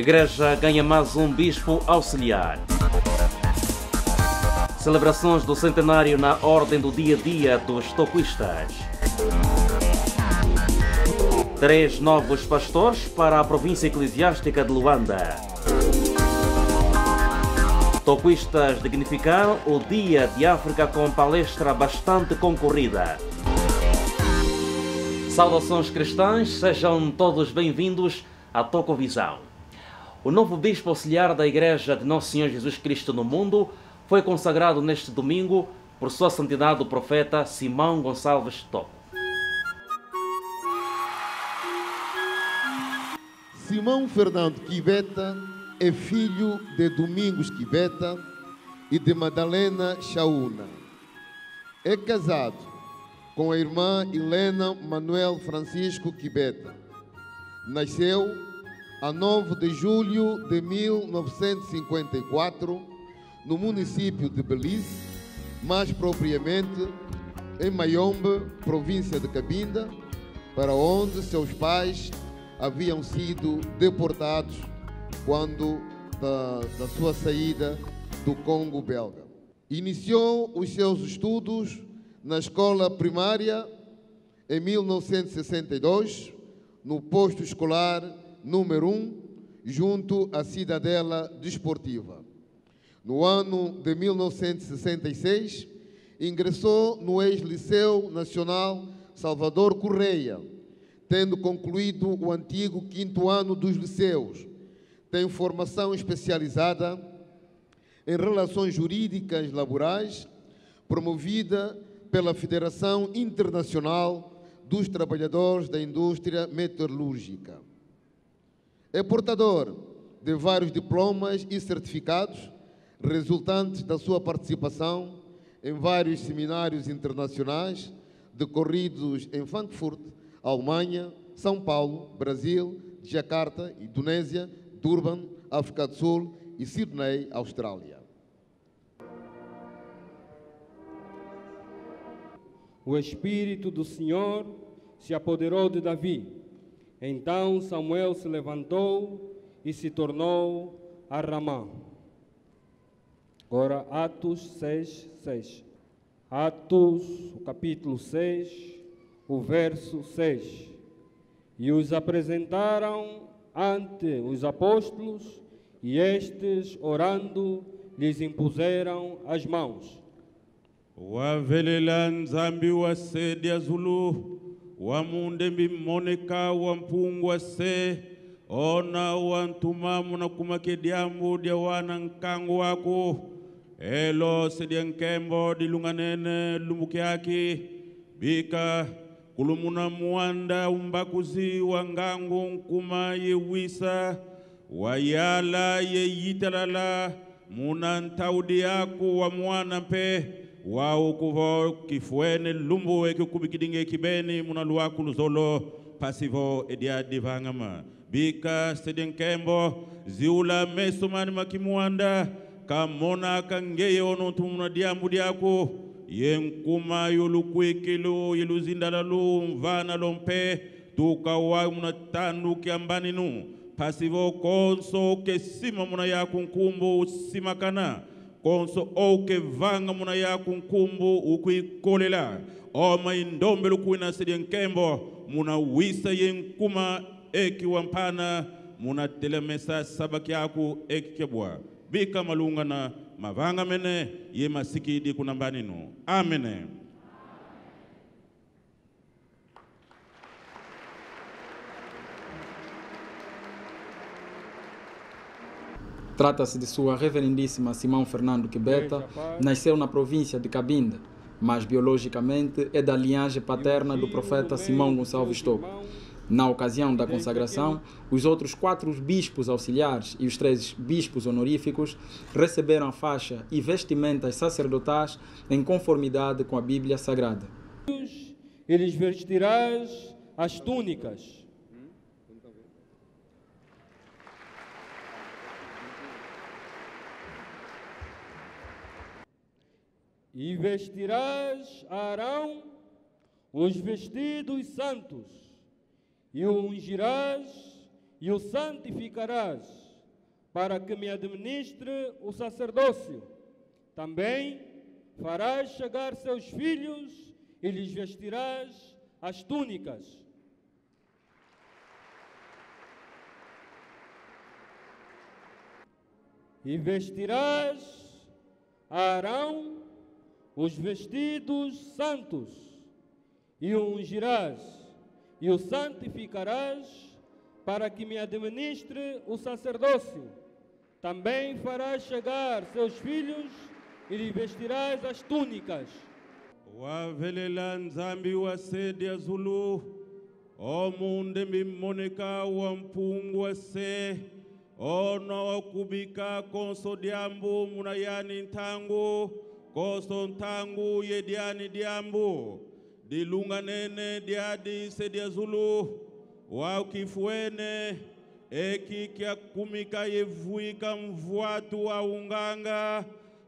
Igreja ganha mais um bispo auxiliar. Celebrações do centenário na ordem do dia a dia dos toquistas. Três novos pastores para a província eclesiástica de Luanda. Toquistas dignificaram o Dia de África com palestra bastante concorrida. Saudações cristãs, sejam todos bem-vindos à Tocovisão. O novo bispo auxiliar da Igreja de Nosso Senhor Jesus Cristo no mundo foi consagrado neste domingo por Sua Santidade o Profeta Simão Gonçalves Toco. Simão Fernando Quibeta é filho de Domingos Quibeta e de Madalena Chaúna. É casado com a irmã Helena Manuel Francisco Quibeta. Nasceu a 9 de julho de 1954 no município de Belize, mais propriamente em Mayombe, província de Cabinda, para onde seus pais haviam sido deportados quando da, da sua saída do Congo belga. Iniciou os seus estudos na escola primária em 1962, no posto escolar número 1, junto à Cidadela Desportiva. No ano de 1966, ingressou no ex-Liceu Nacional Salvador Correia, tendo concluído o antigo quinto ano dos liceus. Tem formação especializada em relações jurídicas laborais, promovida pela Federação Internacional dos Trabalhadores da Indústria Metalúrgica. É portador de vários diplomas e certificados resultantes da sua participação em vários seminários internacionais decorridos em Frankfurt, Alemanha, São Paulo, Brasil, Jakarta, Indonésia, Durban, África do Sul e Sydney, Austrália. O Espírito do Senhor se apoderou de Davi. Então Samuel se levantou e se tornou a Ramá. Agora, Atos 6, 6. Atos, o capítulo 6, o verso 6. E os apresentaram ante os apóstolos, e estes, orando, lhes impuseram as mãos. wavelela nzambi wa sedi azulu wamunde mbimoneka wa mpungu wa se ona wantumamu na kumakediamu dia wana nkangu waku. Elo sedia nkembo dilunganene lumukiaki bika kulumuna muanda umbakuzi wa ngangu nkuma yewisa wayala yeyitalala muna ntaudi yaku wa mwana mpe wau kuvo kifuene lumbuwe kikubikidinge kibeni munaluwaku kuluzolo pasivo ediadi vangama bika sedenkembo ziula mesumani makimuanda kamona kangeye onontu munadiambu diaku. Yenkuma yulukuikilu yiluzindalalu mvana lompe tukawa munatandu kiambaninu pasivo konso kesima muna yaku nkumbu simakana konso oke vanga muna yaku nkumbu ukuikolela. Oma indombe lukuina sidi nkembo muna wisa yenkuma eki wampana muna telemesa sabaki yaku eki kebwa. Bika malungana mavanga mene ye masikidi kunambaninu amene Trata-se de sua reverendíssima Simão Fernando Quibeta, nasceu na província de Cabinda, mas biologicamente é da linhagem paterna do profeta Simão Gonçalves Toco. Na ocasião da consagração, os outros quatro bispos auxiliares e os três bispos honoríficos receberam a faixa e vestimentas sacerdotais em conformidade com a Bíblia Sagrada. E lhes vestirás as túnicas. E vestirás a Arão os vestidos santos, e o ungirás e o santificarás, para que me administre o sacerdócio. Também farás chegar seus filhos e lhes vestirás as túnicas. E vestirás a Arão os vestidos santos, e o ungirás, e o santificarás, para que me administre o sacerdócio. Também farás chegar seus filhos e lhe vestirás as túnicas. wavelela nzambi wa sedi ya zulu omunde mbimoneka wa mpungu wa se ono wakubika konso dyambu muna yani ntangu koso ntangu ye diani diambu. Dilunganene zulu. Wau kifuene eki kyakumika mvuatu wa unganga.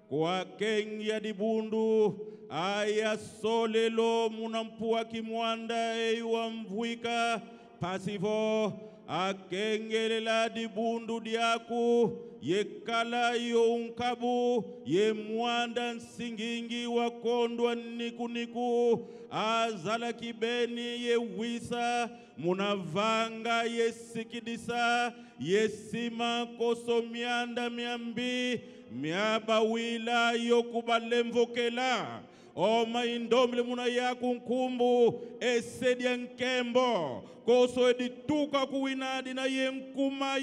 Kwa kengi ya dibundu ayasolelo kimuanda kimwanda eyuwa mvuika. Pasivo akengelela dibundu diaku. Yekala yo unkabu ye mwanda nsingingi wakondwa nikuniku azala kibeni ye wisa munavanga yesikidisa yesima koso myanda myambi myabawila yokubalemvokela oma indomile muna yaku nkumbu esedya nkembo. Koso edituka kuwinadi na ye nkuma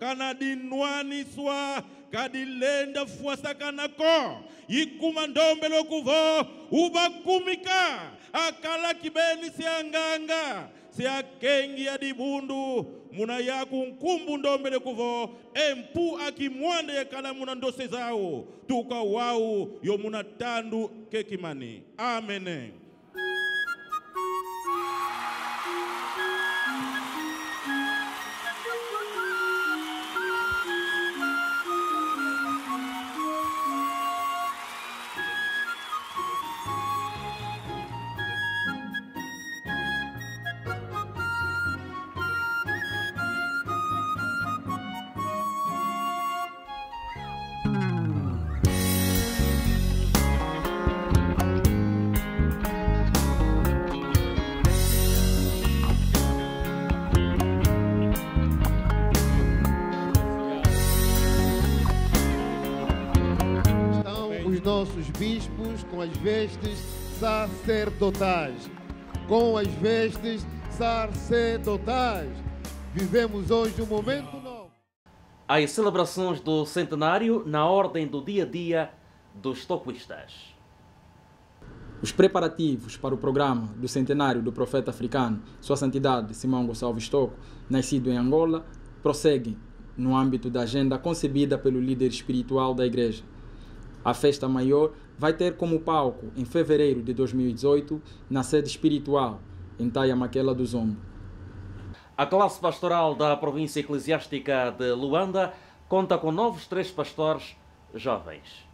kana dinwaniswa kadilenda fuasakanako yikuma ndombe lokuvo ubakumika akala kibeni sianganga siakengi ya dibundu. Muna yaku nkumbu ndombe lokuvo empu akimwande yekala muna ndose zawo tuka wau yo muna tandu kekimani. Amene bispos com as vestes sacerdotais. Com as vestes sacerdotais. Vivemos hoje um momento novo. As celebrações do centenário na ordem do dia a dia dos toquistas. Os preparativos para o programa do centenário do profeta africano, Sua Santidade Simão Gonçalves Toco, nascido em Angola, prosseguem no âmbito da agenda concebida pelo líder espiritual da Igreja. A festa maior vai ter como palco, em fevereiro de 2018, na sede espiritual, em Taia Maquela do Zombo. A classe pastoral da província eclesiástica de Luanda conta com novos três pastores jovens.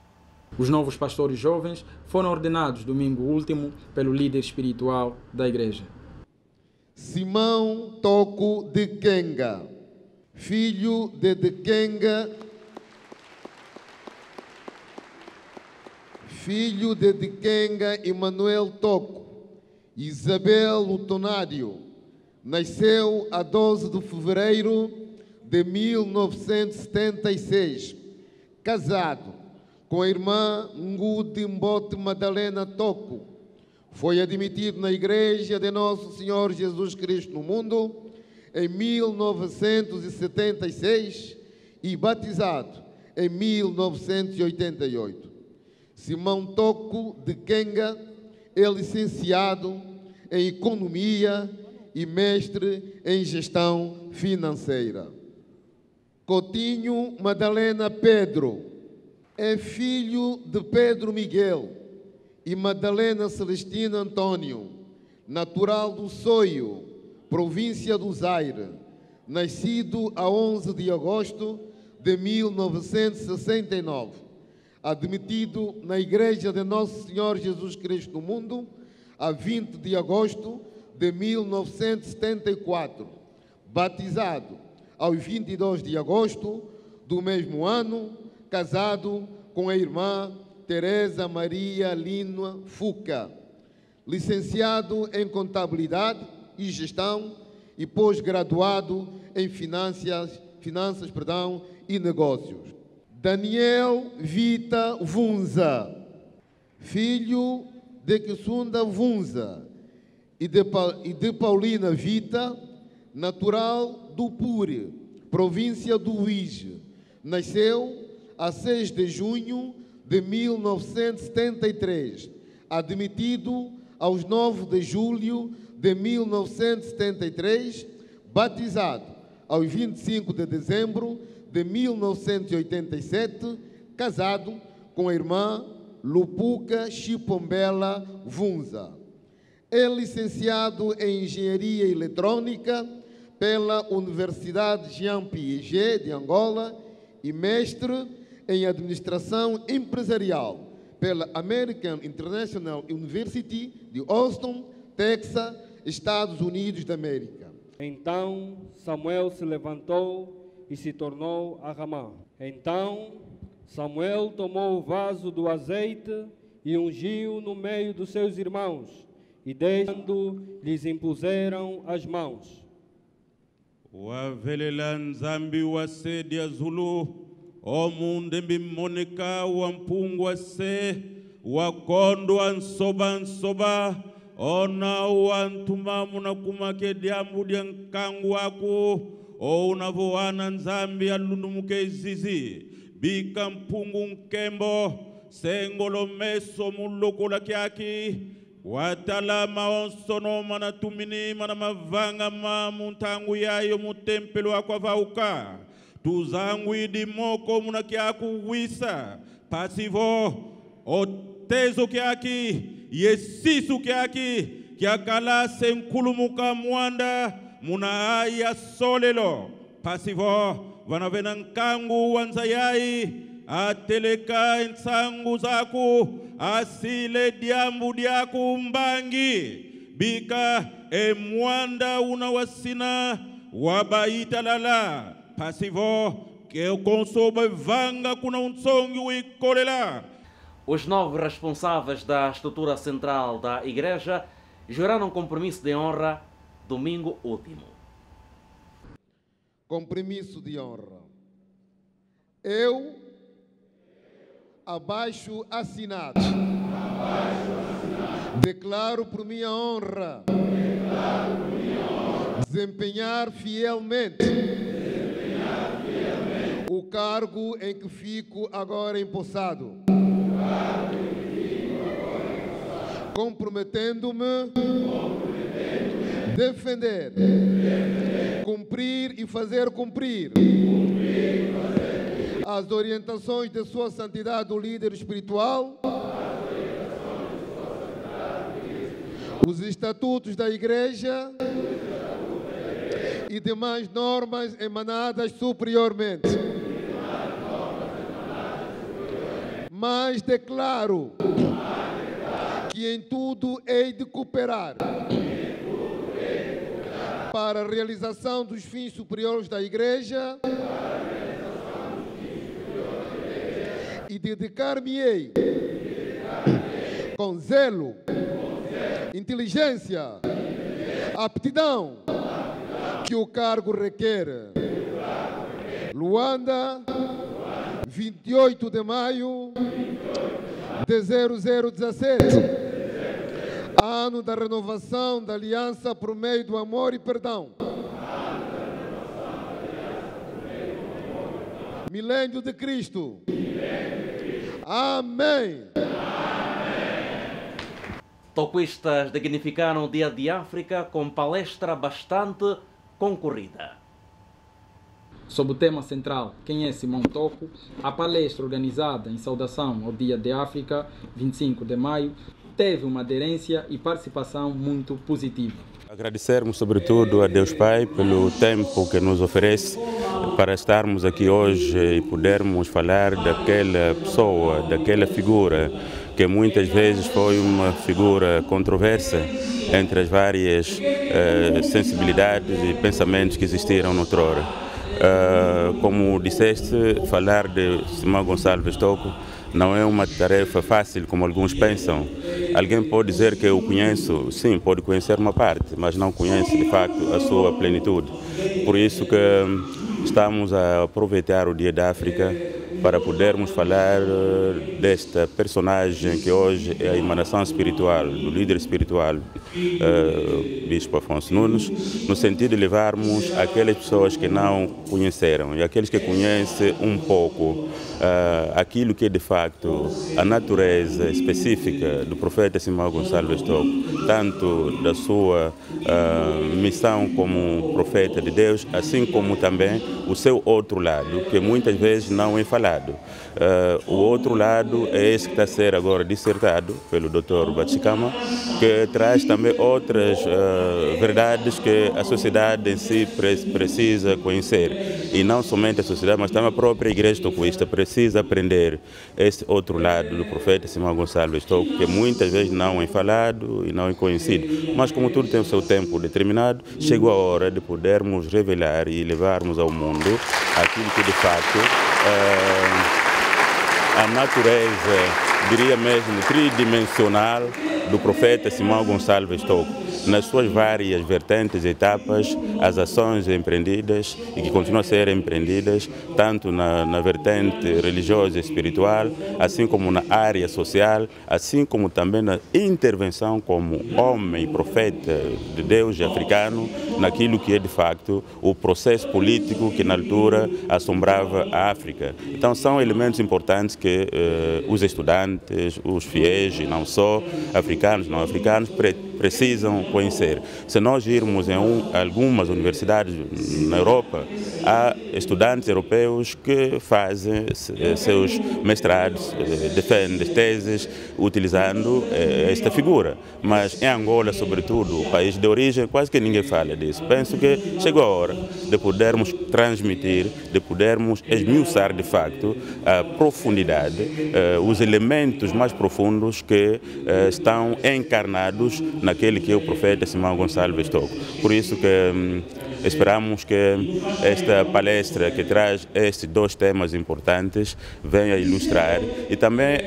Os novos pastores jovens foram ordenados domingo último pelo líder espiritual da Igreja. Simão Toco de Kenga, filho de Dekenga, filho de Dekenga Emanuel Toco, Isabel Lutonário, nasceu a 12 de fevereiro de 1976, casado com a irmã Nguti Mbote Madalena Toco, foi admitido na Igreja de Nosso Senhor Jesus Cristo no Mundo em 1976 e batizado em 1988. Simão Toco de Kenga é licenciado em Economia e mestre em Gestão Financeira. Coutinho Madalena Pedro é filho de Pedro Miguel e Madalena Celestina Antônio, natural do Soio, província do Zaire, nascido a 11 de agosto de 1969, admitido na Igreja de Nosso Senhor Jesus Cristo no Mundo a 20 de agosto de 1974, batizado aos 22 de agosto do mesmo ano, casado com a irmã Teresa Maria Lima Fuca, licenciado em Contabilidade e Gestão e pós-graduado em Finanças, finanças perdão, e Negócios. Daniel Vita Vunza, filho de Kisunda Vunza e de, e de Paulina Vita, natural do Pure, província do Uíge. Nasceu a 6 de junho de 1973, admitido aos 9 de julho de 1973, batizado aos 25 de dezembro de 1987, casado com a irmã Lupuca Chipombela Vunza. É licenciado em Engenharia Eletrônica pela Universidade Jean Piaget de Angola e mestre em Administração Empresarial pela American International University de Austin, Texas, Estados Unidos da América. Então Samuel se levantou e se tornou a Ramá. Então Samuel tomou o vaso do azeite e ungiu no meio dos seus irmãos, e deixando lhes impuseram as mãos. wavelela nzambi wa sedi ya zulu omunde mbimoneka wa mpungu wa se wakondwa nsoba nsoba ona wa ntumamu na kumake diambu dia nkangu wako o unavowana nzambi alundumuke izizi bika mpungu nkembo. Sengolo meso mulokola kyaki watala maonsono mana tumini mana mavanga ma muntangu yayo mutempelo wako vauka. Tuzangu idi moko muna kyaku wisa. Pasivo otezo kyaki yesisu kyaki kyakala senkulumuka mwanda muna aya solelo pasivo vanavena nkangu wanzayai ateleka nsangu zaku. Asile diambu diaku mbangi. Bika emwanda una wasina wabaitalala pasivo que konsoba vanga kuna unsongi uikolela. Os nove responsáveis da estrutura central da Igreja juraram compromisso de honra domingo último. Compromisso de honra. Eu, abaixo assinado, declaro por minha honra, desempenhar fielmente, o cargo em que fico agora empossado, comprometendo-me defender, cumprir e fazer cumprir. As orientações de Sua Santidade, o líder espiritual, os estatutos da Igreja. E demais normas emanadas superiormente. Mas declaro que em tudo hei de cooperar para a realização dos fins superiores da Igreja e dedicar-me-ei com zelo, inteligência, aptidão que o cargo requer. Luanda, 28 de maio de 0017, ano da renovação da aliança por meio do amor e perdão. Milênio de Cristo. Amém. Toquistas dignificaram o Dia de África com palestra bastante concorrida. Sob o tema central Quem é Simão Toco, a palestra organizada em saudação ao Dia de África, 25 de maio, teve uma aderência e participação muito positiva. Agradecermos sobretudo a Deus Pai pelo tempo que nos oferece para estarmos aqui hoje e podermos falar daquela pessoa, daquela figura que muitas vezes foi uma figura controversa entre as várias eh, sensibilidades e pensamentos que existiram noutrora. Uh, como disseste, falar de Simão Gonçalves Toco não é uma tarefa fácil como alguns pensam. Alguém pode dizer que eu conheço, sim, pode conhecer uma parte, mas não conhece de facto a sua plenitude. Por isso que estamos a aproveitar o Dia da África para podermos falar eh, desta personagem que hoje é a emanação espiritual, do líder espiritual, uh, Bispo Afonso Nunes, no sentido de levarmos aquelas pessoas que não conheceram e aqueles que conhecem um pouco uh, aquilo que é de facto a natureza específica do profeta Simão Gonçalves Toco, tanto da sua uh, missão como profeta de Deus, assim como também o seu outro lado, que muitas vezes não é falado. Uh, o outro lado é esse que está a ser agora dissertado pelo Dr. Batchikama, que traz também outras uh, verdades que a sociedade em si pre precisa conhecer. E não somente a sociedade, mas também a própria igreja tocoísta precisa aprender esse outro lado do profeta Simão Gonçalves Toco, que muitas vezes não é falado e não é conhecido. Mas como tudo tem o seu tempo determinado, chegou a hora de podermos revelar e levarmos ao mundo aquilo que de facto é, a natureza, diria mesmo, tridimensional do profeta Simão Gonçalves Toco nas suas várias vertentes e etapas, as ações empreendidas e que continuam a ser empreendidas, tanto na, na vertente religiosa e espiritual, assim como na área social, assim como também na intervenção como homem e profeta de Deus africano, naquilo que é de facto o processo político que na altura assombrava a África. Então são elementos importantes que eh, os estudantes, os fiéis, e não só africanos, não africanos, pre precisam conhecer. Se nós irmos em um, algumas universidades na Europa, há estudantes europeus que fazem seus mestrados, eh, defendem teses utilizando eh, esta figura. Mas em Angola, sobretudo, o país de origem, quase que ninguém fala disso. Penso que chegou a hora de podermos transmitir, de podermos esmiuçar de facto a profundidade, eh, os elementos mais profundos que estão encarnados naquele que é o profeta Simão Gonçalves Toco. Por isso que hum, esperamos que esta palestra que traz estes dois temas importantes venha ilustrar e também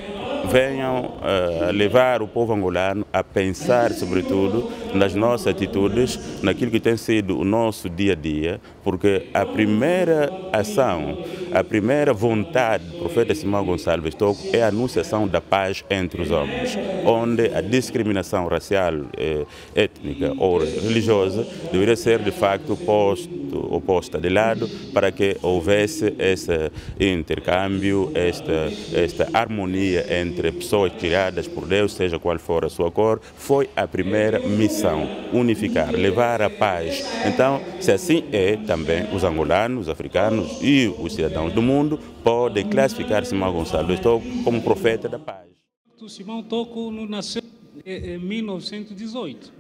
venham uh, levar o povo angolano a pensar, sobretudo, nas nossas atitudes, naquilo que tem sido o nosso dia a dia, porque a primeira ação, a primeira vontade do profeta Simão Gonçalves Toco é a anunciação da paz entre os homens, onde a discriminação racial, eh, étnica ou religiosa deveria ser de facto posto, oposta de lado para que houvesse esse intercâmbio, esta, esta harmonia entre pessoas criadas por Deus, seja qual for a sua cor, foi a primeira missão, unificar, levar a paz. Então, se assim é, também os angolanos, os africanos e os cidadãos do mundo podem classificar Simão Gonçalves Toco como profeta da paz. Simão Toco nasceu em 1918.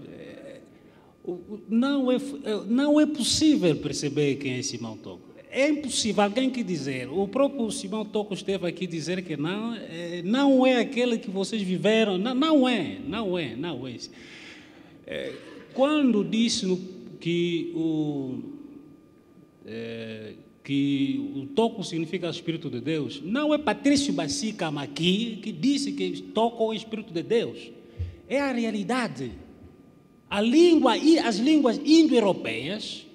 Não é, não é possível perceber quem é Simão Toco. É impossível alguém que dizer, o próprio Simão Toco esteve aqui dizer que não, é, não é aquele que vocês viveram, não, não é, não é, não é. é quando disse que o, é, que o toco significa Espírito de Deus, não é Patrício Bacica Maqui que disse que toco é o Espírito de Deus. É a realidade. A língua e as línguas indo-europeias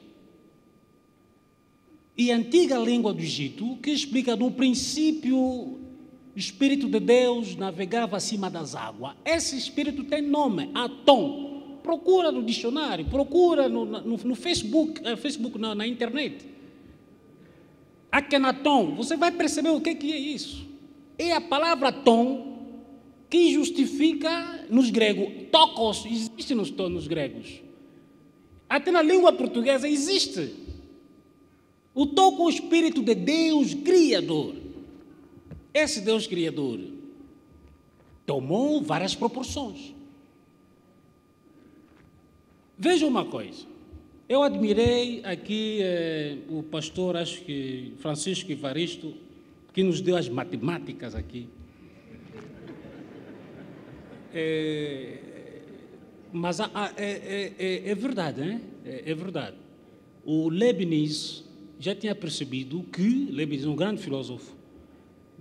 e antiga língua do Egito, que explica no princípio o Espírito de Deus navegava acima das águas. Esse Espírito tem nome, Atom. Procura no dicionário, procura no, no, no Facebook, uh, Facebook na, na internet. Akenaton, você vai perceber o que, que é isso. É a palavra tom que justifica nos gregos. Tokos existe nos, nos gregos. Até na língua portuguesa existe. O toco o Espírito de Deus Criador. Esse Deus Criador tomou várias proporções. Veja uma coisa. Eu admirei aqui eh, o pastor, acho que Francisco Ivaristo, que nos deu as matemáticas aqui. É, mas a, a, é, é, é, verdade, né? É, verdade. O Leibniz já tinha percebido que, Leibniz, um grande filósofo,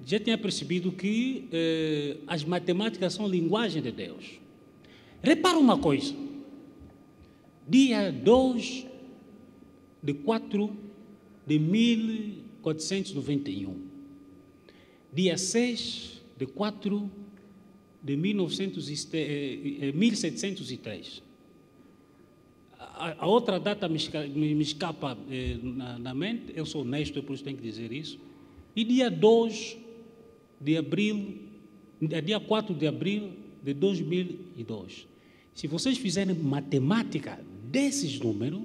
já tinha percebido que eh, as matemáticas são linguagem de Deus. Repara uma coisa. Dia 2 de 4 de 1491. Dia 6 de 4 de 1900, eh, 1703. A, outra data me, me, me escapa eh, na, na, mente, eu sou honesto, por isso tenho que dizer isso. E dia 2 de abril, dia 4 de abril de 2002. Se vocês fizerem matemática desses números,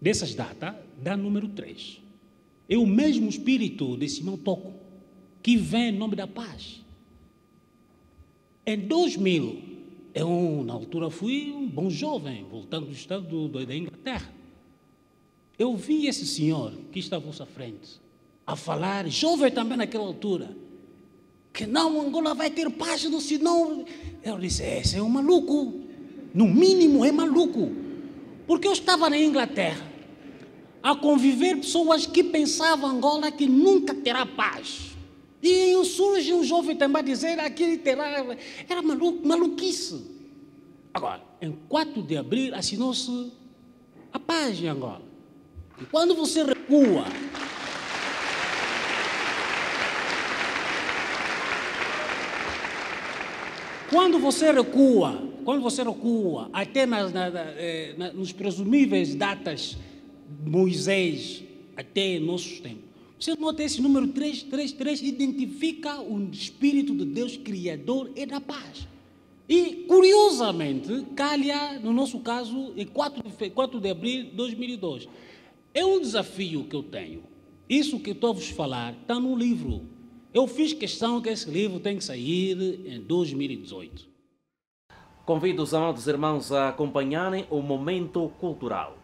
dessas datas, dá número 3. É o mesmo espírito de Simão Toco, que vem em nome da paz. Em 2000, eu na altura fui um bom jovem, voltando do estado da Inglaterra. Eu vi esse senhor que está à vossa frente, a falar, jovem também naquela altura, que não, Angola vai ter paz, senão. Eu disse, esse é um maluco. No mínimo é maluco. Porque eu estava na Inglaterra a conviver pessoas que pensavam Angola que nunca terá paz. E surge um jovem também a dizer aqui terá. Era maluco, maluquice. Agora, em 4 de abril assinou-se a paz em Angola. E quando você recua Quando você recua, quando você recua, até nas, na, eh, na, nos presumíveis datas de Moisés, até nossos tempos, você nota esse número 333, identifica o Espírito de Deus Criador e da paz. E, curiosamente, calha, no nosso caso, em 4 de, 4 de abril de 2002. É um desafio que eu tenho. Isso que estou a vos falar está no livro eu fiz questão que esse livro tem que sair em 2018. Convido os amados irmãos a acompanharem o momento cultural.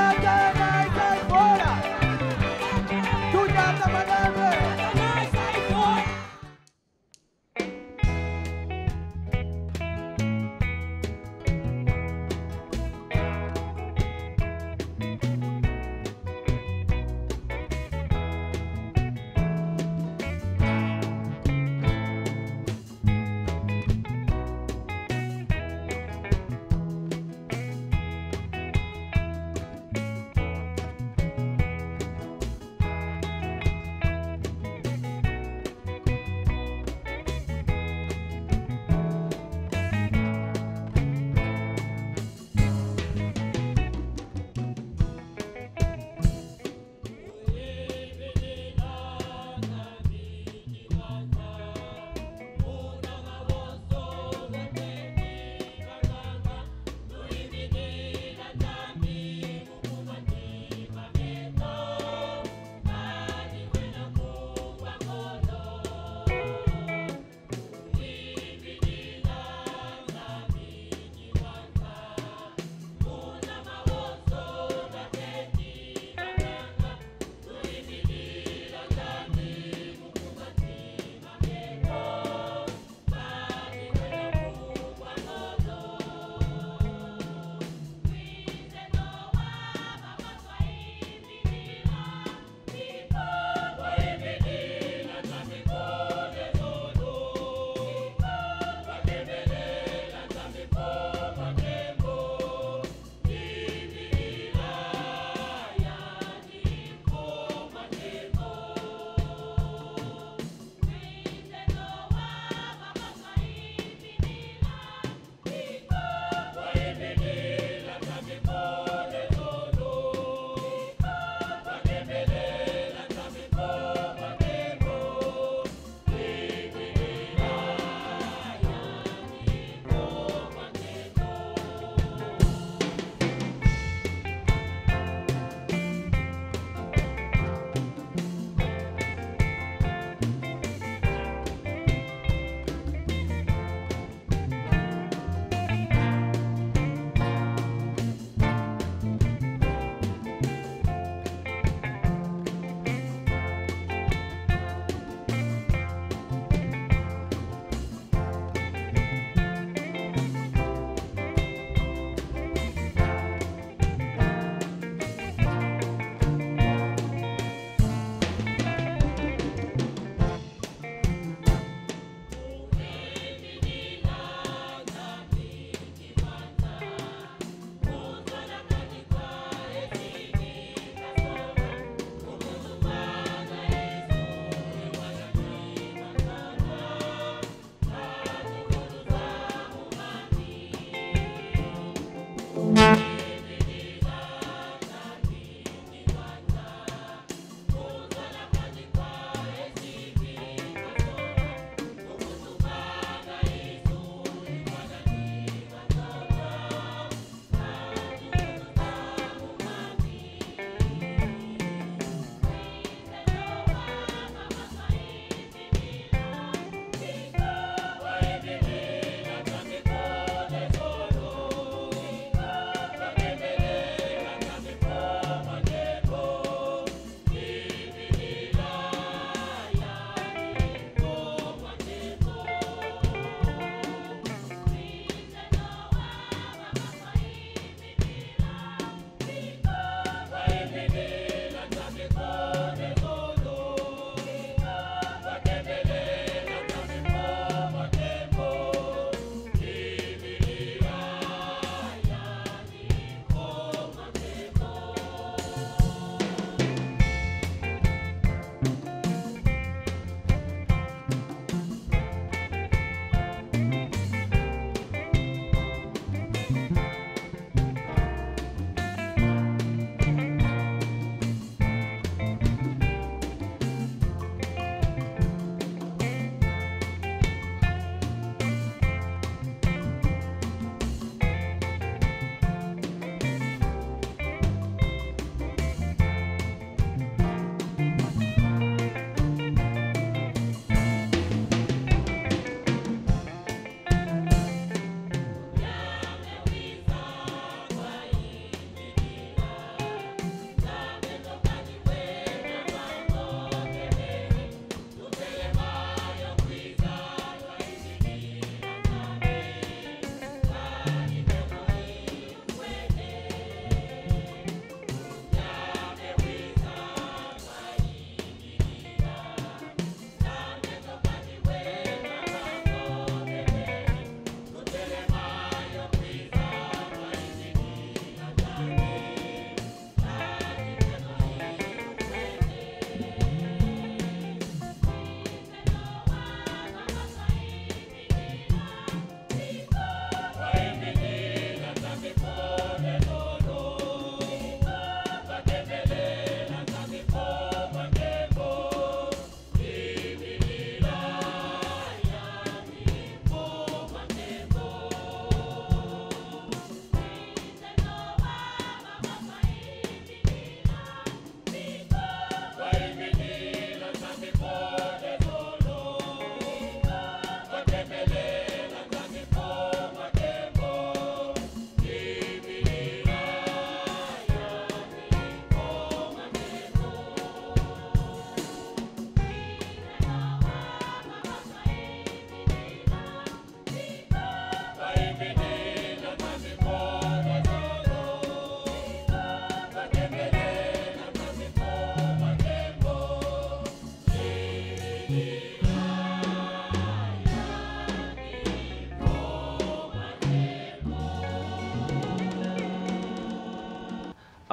Father.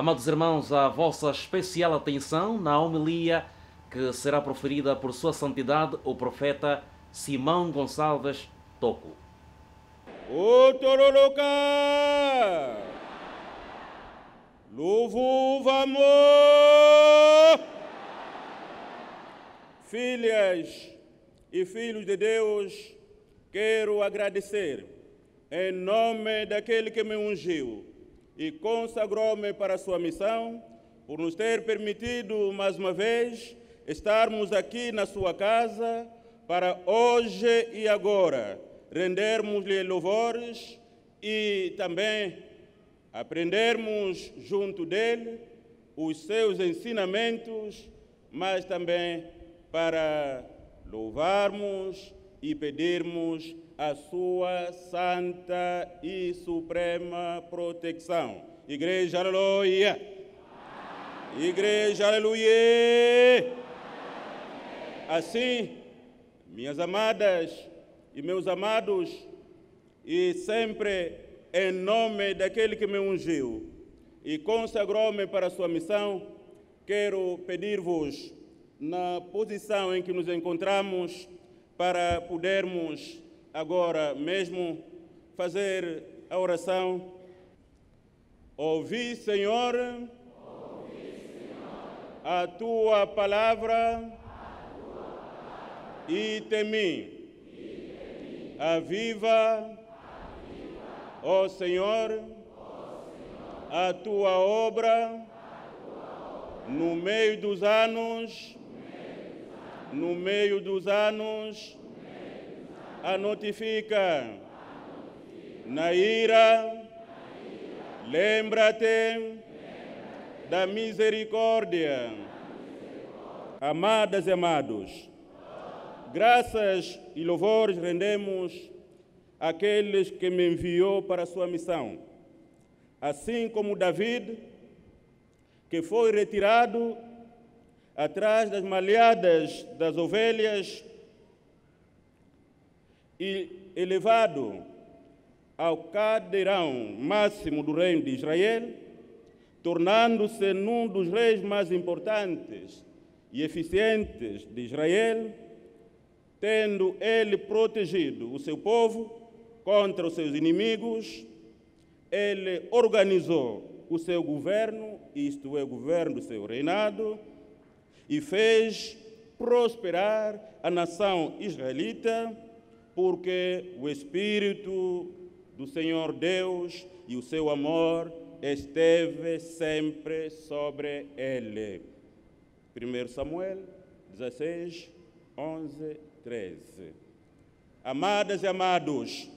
Amados irmãos, a vossa especial atenção na homilia que será proferida por Sua Santidade o profeta Simão Gonçalves Toco. O Tororoca! Louvo vamos! Filhas e filhos de Deus, quero agradecer em nome daquele que me ungiu e consagrou-me para a sua missão, por nos ter permitido mais uma vez estarmos aqui na sua casa para hoje e agora rendermos-lhe louvores e também aprendermos junto dele os seus ensinamentos, mas também para louvarmos e pedirmos a sua santa e suprema proteção. Igreja, aleluia! Igreja, aleluia! Assim, minhas amadas e meus amados, e sempre em nome daquele que me ungiu e consagrou-me para a sua missão, quero pedir-vos, na posição em que nos encontramos, para podermos agora mesmo fazer a oração. Ouvi, Senhor, a tua palavra, e temi. Aviva, ó Senhor, a tua obra no meio dos anos, no meio dos anos, a notifica. Na ira, lembra-te da misericórdia. Amadas e amados, graças e louvores rendemos àqueles que me enviou para a sua missão. Assim como David, que foi retirado atrás das malhadas das ovelhas e elevado ao cadeirão máximo do reino de Israel, tornando-se num dos reis mais importantes e eficientes de Israel, tendo ele protegido o seu povo contra os seus inimigos, ele organizou o seu governo, isto é, o governo do seu reinado, e fez prosperar a nação israelita, porque o Espírito do Senhor Deus e o seu amor esteve sempre sobre ele. 1 Samuel 16, 11, 13. Amadas e amados,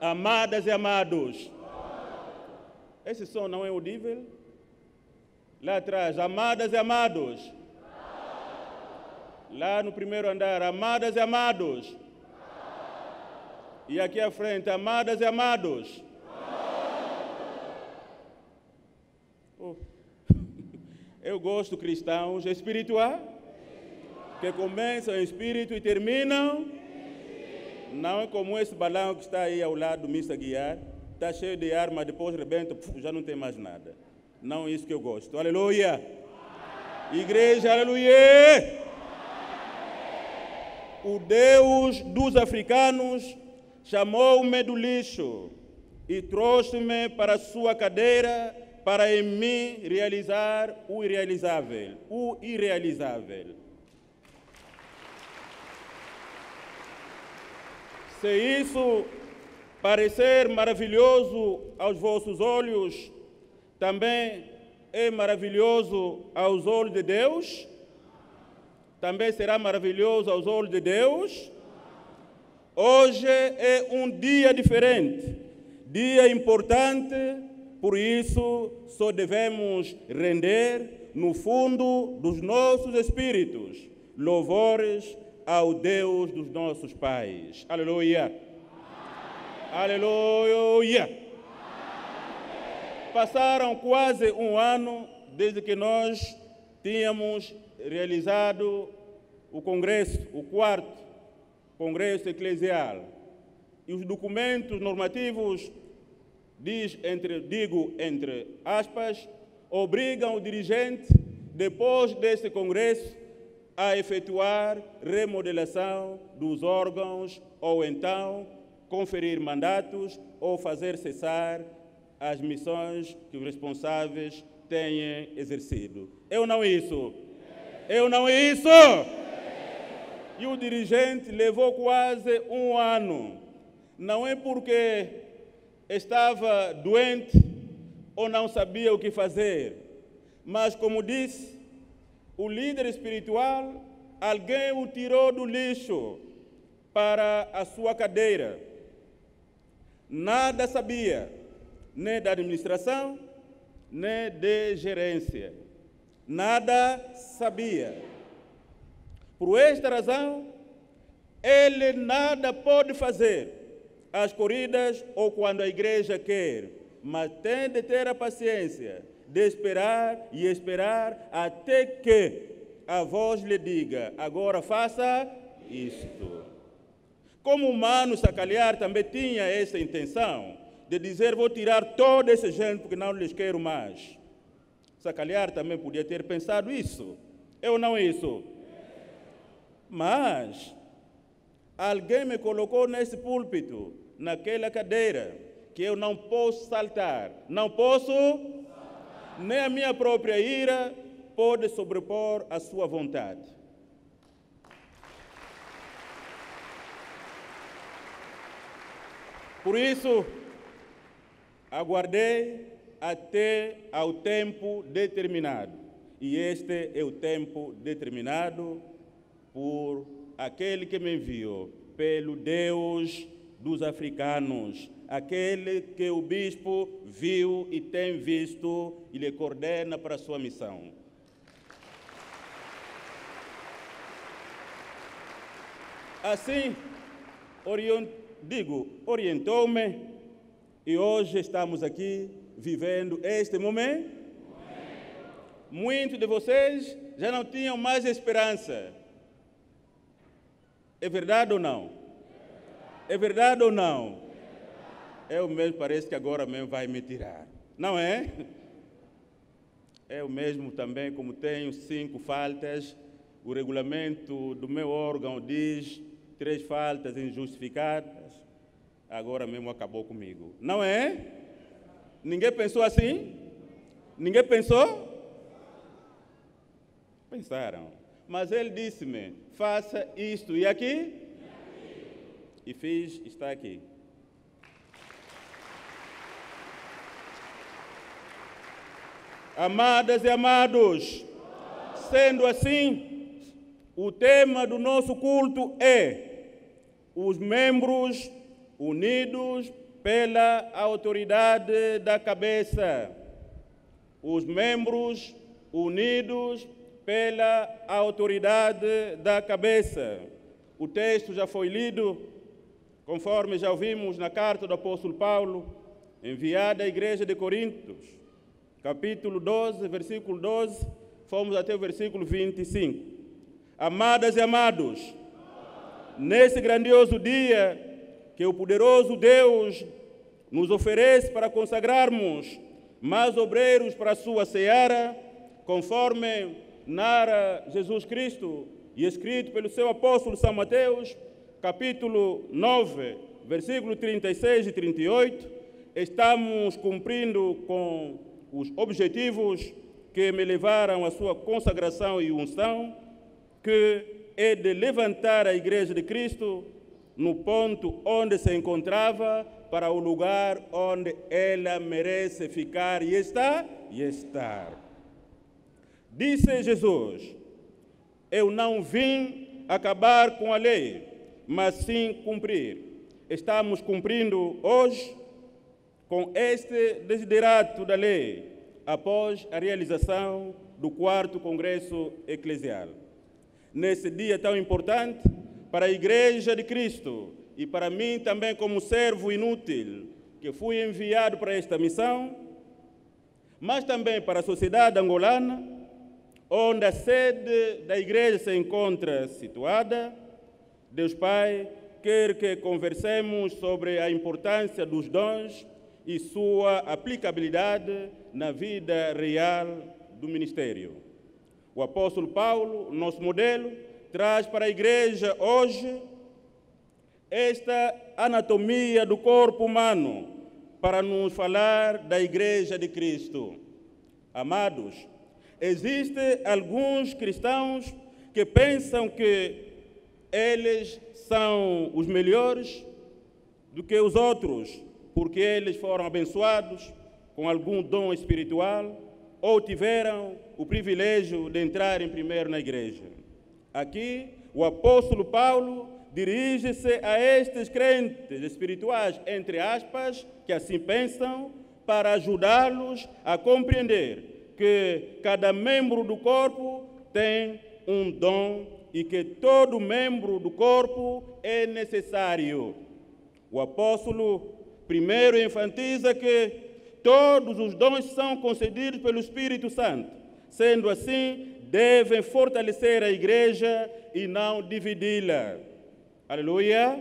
amadas e amados, esse som não é audível? Lá atrás, amadas e amados. Lá no primeiro andar, amadas e amados. E aqui à frente, amadas e amados. Oh. Eu gosto cristãos espirituais que começam em espírito e terminam. Não é como esse balão que está aí ao lado do Mista Guiar. Está cheio de arma, depois rebenta, já não tem mais nada. Não é isso que eu gosto. Aleluia! Igreja, aleluia! O Deus dos africanos chamou-me do lixo e trouxe-me para a sua cadeira para em mim realizar o irrealizável, o irrealizável. Se isso parecer maravilhoso aos vossos olhos, também é maravilhoso aos olhos de Deus? Também será maravilhoso aos olhos de Deus? Hoje é um dia diferente, dia importante, por isso só devemos render no fundo dos nossos espíritos louvores ao Deus dos nossos pais. Aleluia. Aleluia. Passaram quase um ano desde que nós tínhamos realizado o congresso, o quarto congresso eclesial. E os documentos normativos diz entre, digo entre aspas, obrigam o dirigente, depois deste congresso, a efetuar remodelação dos órgãos ou então conferir mandatos ou fazer cessar as missões que os responsáveis têm exercido. Eu não isso. Eu não isso. E o dirigente levou quase um ano. Não é porque estava doente ou não sabia o que fazer, mas como disse, o líder espiritual, alguém o tirou do lixo para a sua cadeira. Nada sabia, nem da administração, nem de gerência. Nada sabia. Por esta razão, ele nada pode fazer às corridas ou quando a igreja quer, mas tem de ter a paciência de esperar e esperar até que a voz lhe diga: agora faça isto. Como humano, Sacalhar também tinha essa intenção de dizer: vou tirar toda essa gente porque não lhes quero mais. Sacalhar também podia ter pensado isso. Eu não isso. Mas alguém me colocou nesse púlpito, naquela cadeira, que eu não posso saltar. Não posso nem a minha própria ira pode sobrepor a sua vontade. Por isso, aguardei até ao tempo determinado. E este é o tempo determinado por aquele que me enviou, pelo Deus dos africanos, aquele que o bispo viu e tem visto e lhe coordena para a sua missão. Assim, orient, digo, orientou-me e hoje estamos aqui vivendo este momento. Muitos de vocês já não tinham mais esperança. É verdade ou não? É verdade ou não? Eu mesmo parece que agora mesmo vai me tirar. Não é? Eu mesmo também, como tenho cinco faltas, o regulamento do meu órgão diz três faltas injustificadas. Agora mesmo acabou comigo. Não é? Ninguém pensou assim? Ninguém pensou? Pensaram. Mas ele disse-me: faça isto e aqui. E fiz, está aqui. Amadas e amados, sendo assim, o tema do nosso culto é os membros unidos pela autoridade da cabeça. Os membros unidos pela autoridade da cabeça. O texto já foi lido, conforme já ouvimos na carta do apóstolo Paulo, enviada à igreja de Coríntios capítulo 12, versículo 12, fomos até o versículo 25. Amadas e amados, nesse grandioso dia que o poderoso Deus nos oferece para consagrarmos mais obreiros para a sua seara, conforme narra Jesus Cristo e escrito pelo seu apóstolo São Mateus, capítulo 9, versículo 36 e 38, estamos cumprindo com os objetivos que me levaram à sua consagração e unção, que é de levantar a Igreja de Cristo no ponto onde se encontrava para o lugar onde ela merece ficar e está e estar. Disse Jesus: Eu não vim acabar com a lei, mas sim cumprir. Estamos cumprindo hoje com este desiderato da lei, após a realização do quarto Congresso Eclesial. Nesse dia tão importante para a Igreja de Cristo e para mim também como servo inútil que fui enviado para esta missão, mas também para a sociedade angolana, onde a sede da igreja se encontra situada, Deus Pai quer que conversemos sobre a importância dos dons e sua aplicabilidade na vida real do ministério. O apóstolo Paulo, nosso modelo, traz para a igreja hoje esta anatomia do corpo humano para nos falar da igreja de Cristo. Amados, existem alguns cristãos que pensam que eles são os melhores do que os outros, porque eles foram abençoados com algum dom espiritual ou tiveram o privilégio de entrarem primeiro na igreja. Aqui, o apóstolo Paulo dirige-se a estes crentes espirituais, entre aspas, que assim pensam, para ajudá-los a compreender que cada membro do corpo tem um dom e que todo membro do corpo é necessário. O apóstolo primeiro enfatiza que todos os dons são concedidos pelo Espírito Santo. Sendo assim, devem fortalecer a igreja e não dividi-la. Aleluia.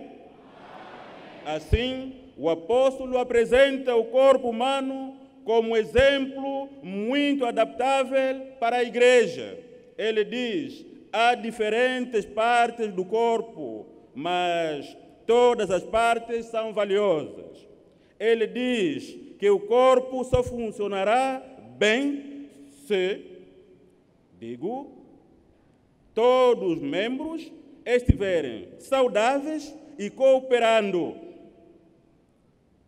Assim, o apóstolo apresenta o corpo humano como exemplo muito adaptável para a igreja. Ele diz: há diferentes partes do corpo, mas todas as partes são valiosas. Ele diz que o corpo só funcionará bem se, digo, todos os membros estiverem saudáveis e cooperando.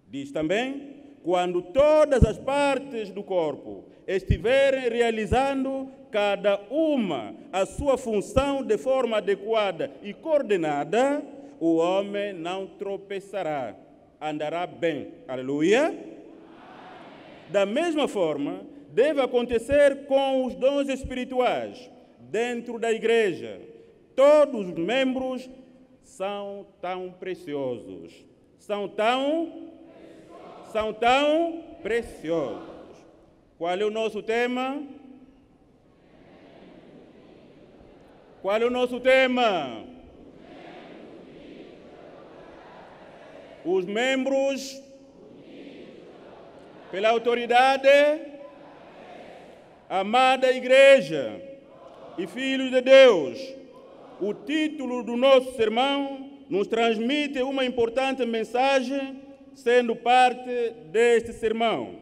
Diz também, quando todas as partes do corpo estiverem realizando cada uma a sua função de forma adequada e coordenada, o homem não tropeçará, andará bem. Aleluia. Da mesma forma, deve acontecer com os dons espirituais dentro da igreja. Todos os membros são tão preciosos. São tão são tão preciosos. Qual é o nosso tema? Qual é o nosso tema? Os membros, pela autoridade, amada igreja e filhos de Deus, o título do nosso sermão nos transmite uma importante mensagem, sendo parte deste sermão.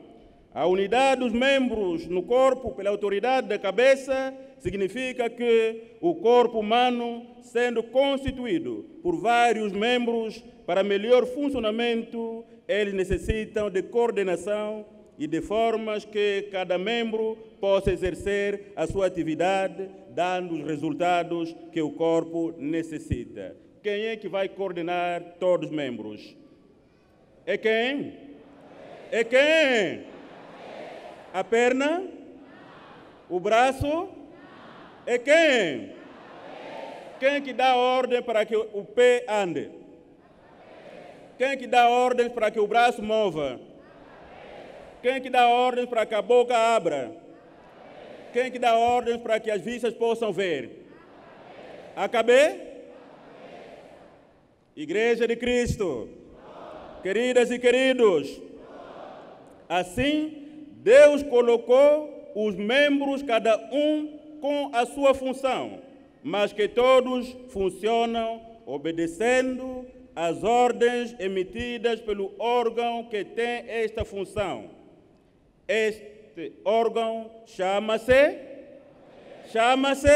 A unidade dos membros no corpo pela autoridade da cabeça significa que o corpo humano, sendo constituído por vários membros para melhor funcionamento, eles necessitam de coordenação e de formas que cada membro possa exercer a sua atividade, dando os resultados que o corpo necessita. Quem é que vai coordenar todos os membros? É quem? É quem? A perna? O braço? É quem? Quem que dá ordem para que o pé ande? Quem que dá ordem para que o braço mova? Quem que dá ordem para que a boca abra? Quem que dá ordem para que as vistas possam ver? Acabei? Igreja de Cristo. Queridas e queridos, assim Deus colocou os membros, cada um com a sua função, mas que todos funcionam obedecendo às ordens emitidas pelo órgão que tem esta função. Este órgão chama-se? Chama-se?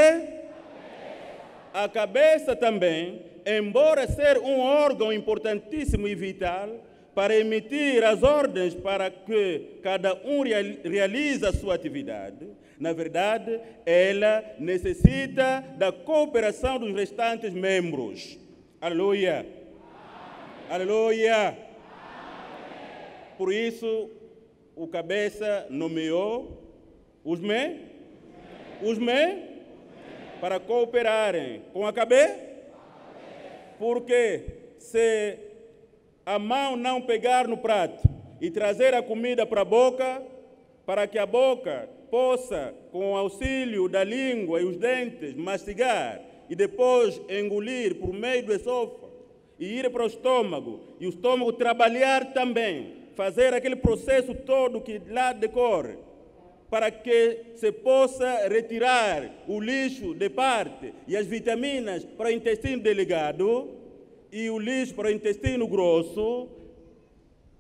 A cabeça também, embora ser um órgão importantíssimo e vital para emitir as ordens para que cada um realize a sua atividade, na verdade, ela necessita da cooperação dos restantes membros. Aleluia. Aleluia. Por isso, o cabeça nomeou os me, os me, para cooperarem com a cabeça, porque se a mão não pegar no prato e trazer a comida para a boca, para que a boca possa, com o auxílio da língua e os dentes, mastigar e depois engolir por meio do esôfago e ir para o estômago, e o estômago trabalhar também, fazer aquele processo todo que lá decorre, para que se possa retirar o lixo de parte e as vitaminas para o intestino delegado e o lixo para o intestino grosso,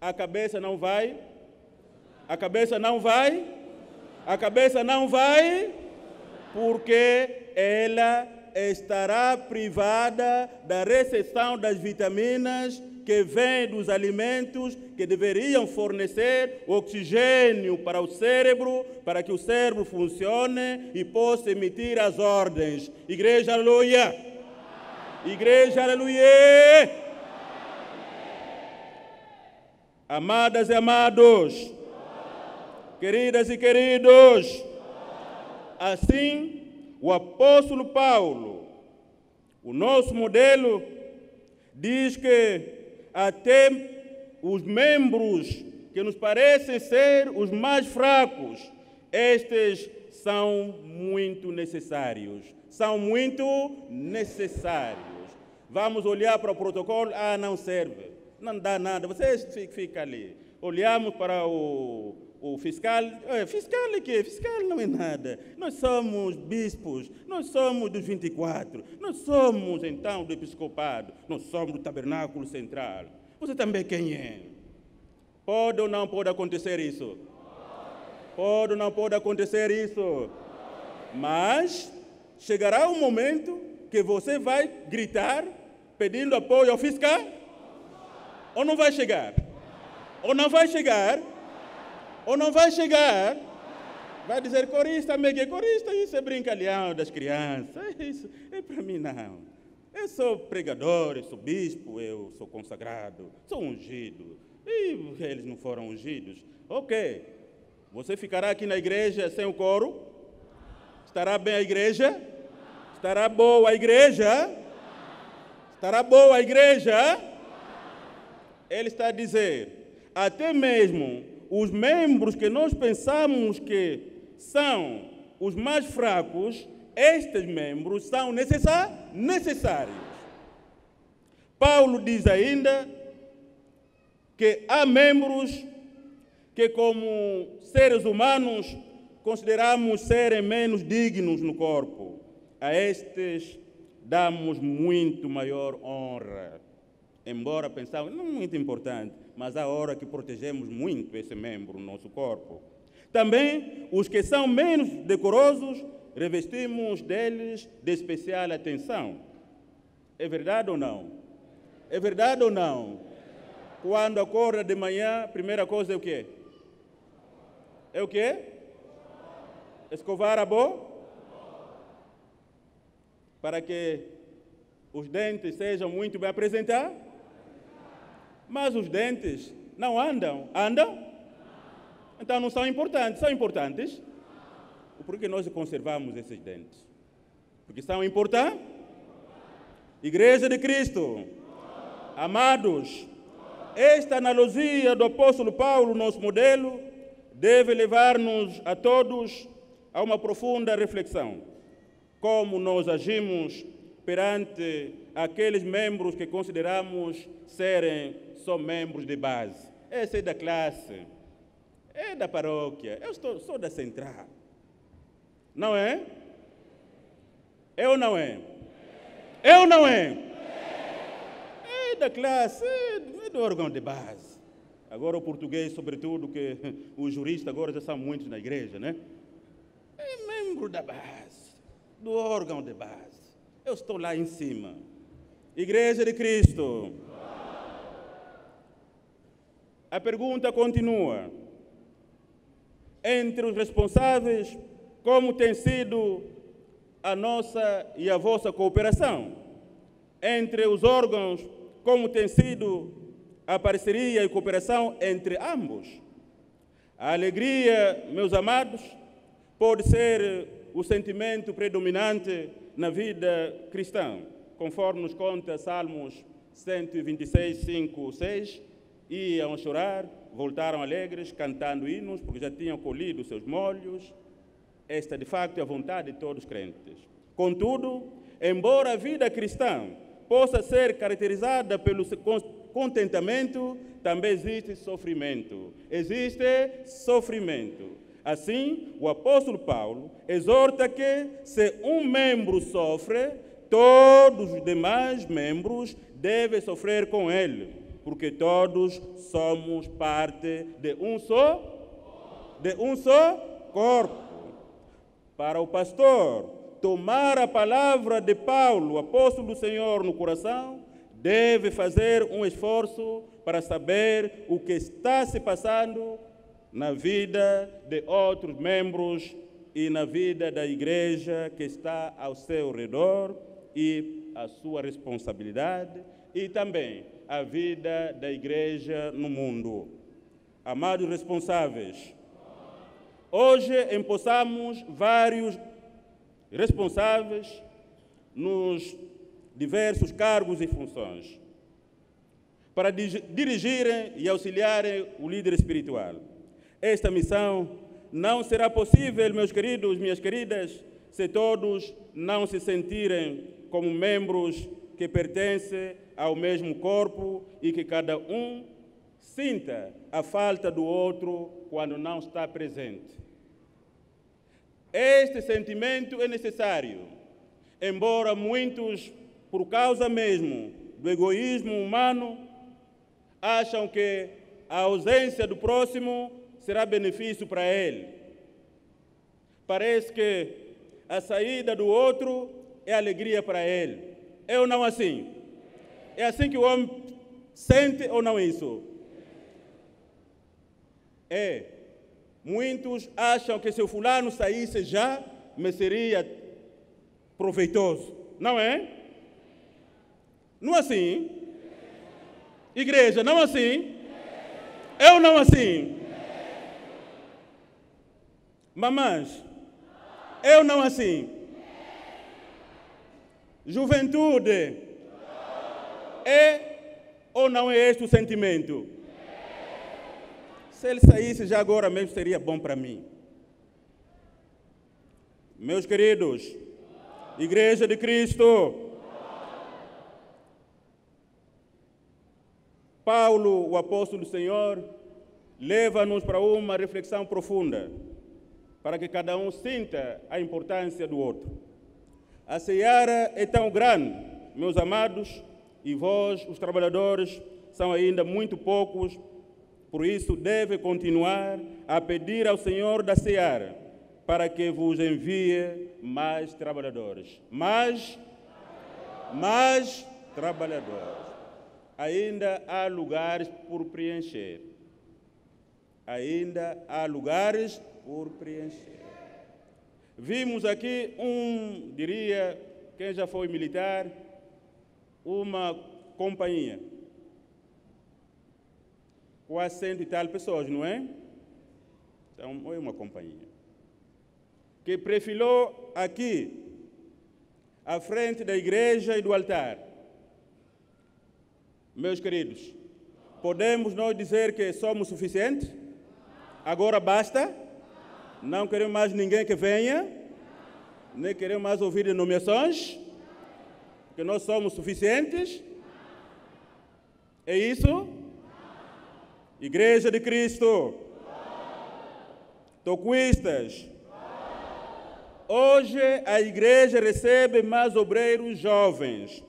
a cabeça não vai, a cabeça não vai, a cabeça não vai, porque ela estará privada da recepção das vitaminas que vêm dos alimentos que deveriam fornecer oxigênio para o cérebro, para que o cérebro funcione e possa emitir as ordens. Igreja, aleluia! Igreja, aleluia! Amadas e amados, queridas e queridos, assim o apóstolo Paulo, o nosso modelo, diz que até os membros que nos parecem ser os mais fracos, estes são muito necessários. São muito necessários. Vamos olhar para o protocolo, ah, não serve, não dá nada, vocês ficam ali. Olhamos para o, o fiscal, é, fiscal é que Fiscal não é nada. Nós somos bispos, nós somos dos 24, nós somos então do episcopado, nós somos do tabernáculo central. Você também quem é? Pode ou não pode acontecer isso? Pode ou não pode acontecer isso? Mas chegará um momento que você vai gritar pedindo apoio ao fiscal? Ou não vai chegar? Ou não vai chegar? Ou não vai chegar? Vai dizer, corista, megue, corista, isso é brincalhão das crianças. É isso, é para mim não. Eu sou pregador, eu sou bispo, eu sou consagrado, sou ungido. E eles não foram ungidos. Ok. Você ficará aqui na igreja sem o coro? Estará bem a igreja? Estará boa a igreja? Estará boa a igreja? Ele está a dizer, até mesmo os membros que nós pensamos que são os mais fracos, estes membros são necessários. Paulo diz ainda que há membros que, como seres humanos, consideramos serem menos dignos no corpo. A estes damos muito maior honra. Embora pensamos, não é muito importante, mas há hora que protegemos muito esse membro no nosso corpo. Também os que são menos decorosos, revestimos deles de especial atenção. É verdade ou não? É verdade ou não? Quando acorda de manhã, a primeira coisa é o quê? É o quê? Escovar a boca? Para que os dentes sejam muito bem apresentados? Mas os dentes não andam. Andam? Então não são importantes. São importantes? Por que nós conservamos esses dentes? Porque são importantes? Igreja de Cristo, amados, esta analogia do apóstolo Paulo, nosso modelo, deve levar-nos a todos a uma profunda reflexão. Como nós agimos perante aqueles membros que consideramos serem só membros de base. Esse é da classe, é da paróquia, eu estou, sou da central. Não é? Ou não é? Ou não é? É da classe, é do órgão de base. Agora o português, sobretudo, que os juristas agora já são muitos na igreja, né? É membro da base, do órgão de base. Eu estou lá em cima. Igreja de Cristo. A pergunta continua. Entre os responsáveis, como tem sido a nossa e a vossa cooperação? Entre os órgãos, como tem sido a parceria e cooperação entre ambos? A alegria, meus amados, pode ser o sentimento predominante na vida cristã, conforme nos conta Salmos 126, 5, 6 iam chorar, voltaram alegres, cantando hinos, porque já tinham colhido seus molhos. Esta, de facto, é a vontade de todos os crentes. Contudo, embora a vida cristã possa ser caracterizada pelo contentamento, também existe sofrimento. Existe sofrimento. Assim, o apóstolo Paulo exorta que, se um membro sofre, todos os demais membros devem sofrer com ele, porque todos somos parte de um só, de um só corpo. Para o pastor, tomar a palavra de Paulo, apóstolo do Senhor, no coração, deve fazer um esforço para saber o que está se passando na vida de outros membros e na vida da igreja que está ao seu redor e a sua responsabilidade e também a vida da igreja no mundo. Amados responsáveis, hoje empossamos vários responsáveis nos diversos cargos e funções para dirigirem e auxiliarem o líder espiritual. Esta missão não será possível, meus queridos, minhas queridas, se todos não se sentirem como membros que pertencem ao mesmo corpo e que cada um sinta a falta do outro quando não está presente. Este sentimento é necessário, embora muitos, por causa mesmo do egoísmo humano, acham que a ausência do próximo será benefício para ele. Parece que a saída do outro é alegria para ele. É ou não assim? É assim que o homem sente ou não isso? É. Muitos acham que se o fulano saísse já, me seria proveitoso. Não é? Não assim? Igreja, não assim? Eu não assim? Mamães, eu não assim. Juventude, é ou não é este o sentimento? Se ele saísse já agora mesmo seria bom para mim. Meus queridos, Igreja de Cristo, Paulo, o apóstolo do Senhor, leva-nos para uma reflexão profunda para que cada um sinta a importância do outro. A seara é tão grande, meus amados, e vós, os trabalhadores, são ainda muito poucos, por isso deve continuar a pedir ao Senhor da seara para que vos envie mais trabalhadores. Mais, mais trabalhadores. Ainda há lugares por preencher. Ainda há lugares por preencher. Vimos aqui um, diria, quem já foi militar, uma companhia. Quase cento e tal pessoas, não é? Então, é uma companhia. Que prefilou aqui, à frente da igreja e do altar. Meus queridos, podemos nós dizer que somos suficientes? Agora basta? Não queremos mais ninguém que venha, nem queremos mais ouvir nomeações, porque nós somos suficientes. É isso? Igreja de Cristo. Tocuistas. Hoje a igreja recebe mais obreiros jovens,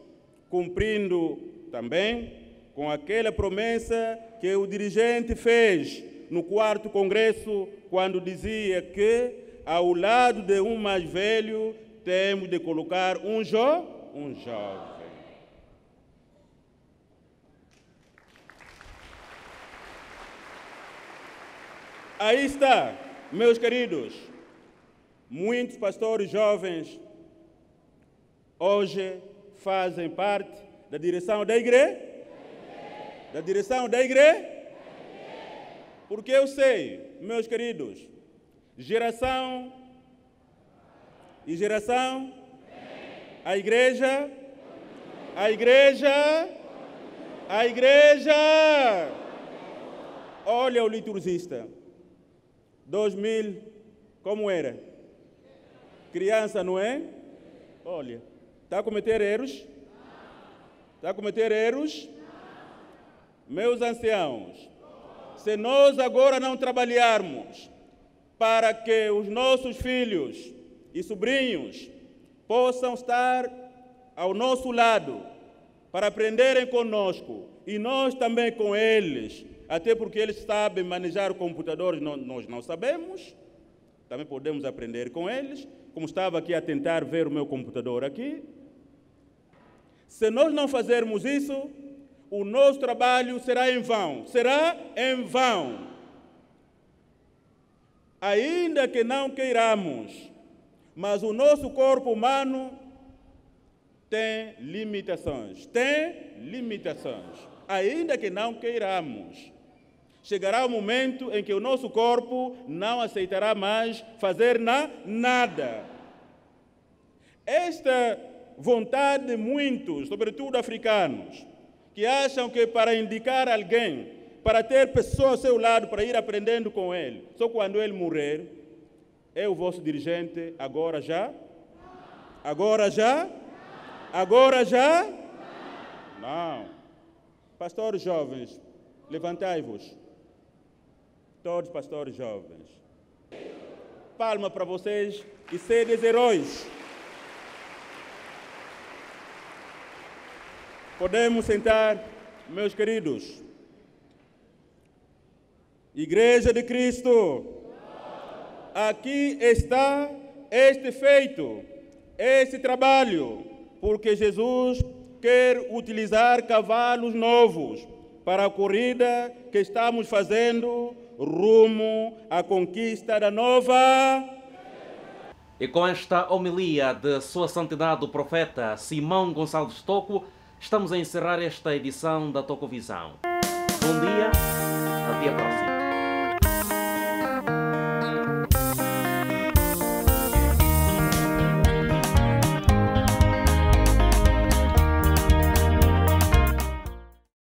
cumprindo também com aquela promessa que o dirigente fez no quarto congresso quando dizia que ao lado de um mais velho temos de colocar um, jo um jovem. Aí está, meus queridos, muitos pastores jovens hoje fazem parte da direção da igreja, da direção da igreja, porque eu sei, meus queridos, geração e geração, a igreja, a igreja, a igreja. Olha o liturgista. 2000, como era? Criança, não é? Olha, está a cometer erros? Está a cometer erros? meus anciãos, se nós agora não trabalharmos para que os nossos filhos e sobrinhos possam estar ao nosso lado para aprenderem conosco e nós também com eles, até porque eles sabem manejar computadores, nós não sabemos, também podemos aprender com eles, como estava aqui a tentar ver o meu computador aqui. Se nós não fazermos isso, o nosso trabalho será em vão. Será em vão. Ainda que não queiramos, mas o nosso corpo humano tem limitações. Tem limitações. Ainda que não queiramos. Chegará o um momento em que o nosso corpo não aceitará mais fazer na, nada. Esta vontade de muitos, sobretudo africanos, que acham que para indicar alguém, para ter pessoa ao seu lado, para ir aprendendo com ele, só quando ele morrer, é o vosso dirigente agora já? Agora já? Agora já? Não. Pastores jovens, levantai-vos. Todos pastores jovens. Palma para vocês e seres heróis. Podemos sentar, meus queridos. Igreja de Cristo, aqui está este feito, este trabalho, porque Jesus quer utilizar cavalos novos para a corrida que estamos fazendo rumo à conquista da nova. E com esta homilia de Sua Santidade o Profeta Simão Gonçalves Toco, Estamos a encerrar esta edição da Tocovisão. Bom dia, até a próxima.